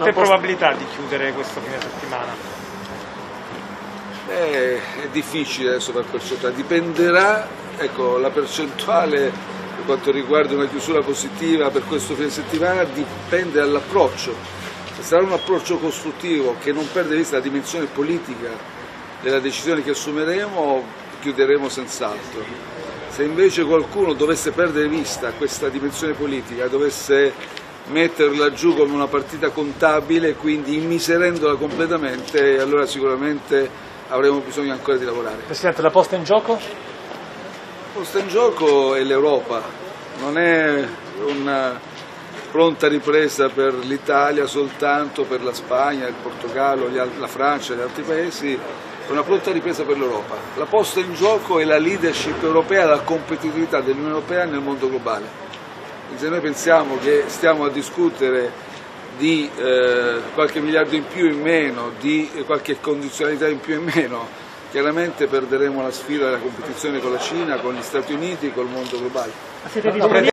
Quante probabilità di chiudere questo fine settimana? Eh, è difficile adesso per percentuale, dipenderà, ecco, la percentuale per quanto riguarda una chiusura positiva per questo fine settimana dipende dall'approccio. Se sarà un approccio costruttivo che non perde vista la dimensione politica della decisione che assumeremo, chiuderemo senz'altro. Se invece qualcuno dovesse perdere vista questa dimensione politica, dovesse metterla giù come una partita contabile, quindi immiserendola completamente, allora sicuramente avremo bisogno ancora di lavorare. Presidente, la posta in gioco? La posta in gioco è l'Europa, non è una pronta ripresa per l'Italia soltanto, per la Spagna, il Portogallo, la Francia e gli altri paesi, è una pronta ripresa per l'Europa. La posta in gioco è la leadership europea, la competitività dell'Unione Europea nel mondo globale se noi pensiamo che stiamo a discutere di eh, qualche miliardo in più o in meno, di qualche condizionalità in più o in meno, chiaramente perderemo la sfida della competizione con la Cina, con gli Stati Uniti, col mondo globale.